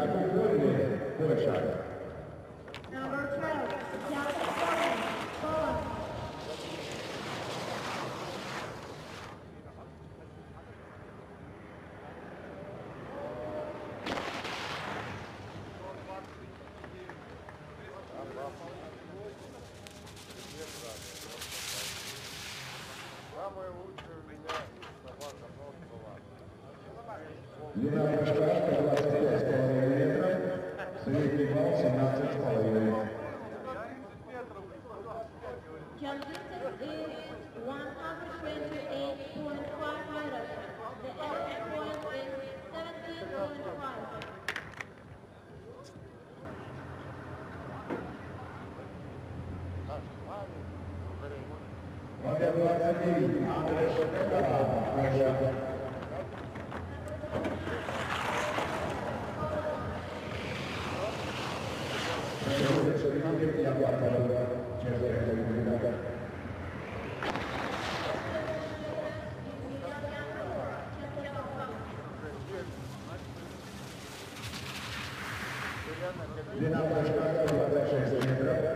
Польща. Number 12, Jacob Cohen, Poland. Самое лучшее у меня собака нос была. Длина башка 25,5 John Vincent is 128.5 meters. The average point is 17.5. Olha agora ali, André Chocada, Din apășcarea, va da 60 de grade.